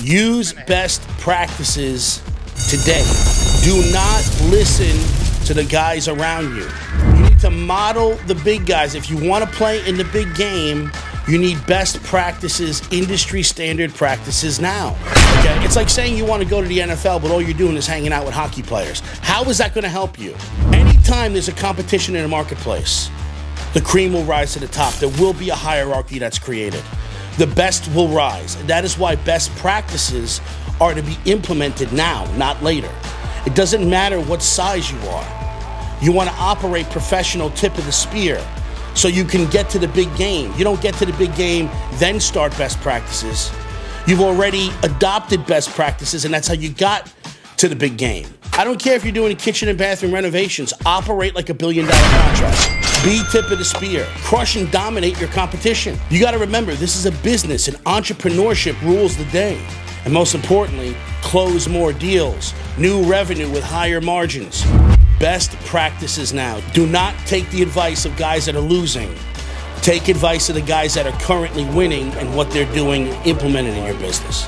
Use best practices today. Do not listen to the guys around you. You need to model the big guys. If you want to play in the big game, you need best practices, industry standard practices now. Okay? It's like saying you want to go to the NFL, but all you're doing is hanging out with hockey players. How is that going to help you? Anytime there's a competition in a marketplace, the cream will rise to the top. There will be a hierarchy that's created. The best will rise. And that is why best practices are to be implemented now, not later. It doesn't matter what size you are. You want to operate professional tip of the spear so you can get to the big game. You don't get to the big game, then start best practices. You've already adopted best practices, and that's how you got to the big game. I don't care if you're doing kitchen and bathroom renovations, operate like a billion dollar contract. Be tip of the spear. Crush and dominate your competition. You got to remember, this is a business, and entrepreneurship rules the day. And most importantly, close more deals, new revenue with higher margins best practices now. Do not take the advice of guys that are losing. Take advice of the guys that are currently winning and what they're doing implemented in your business.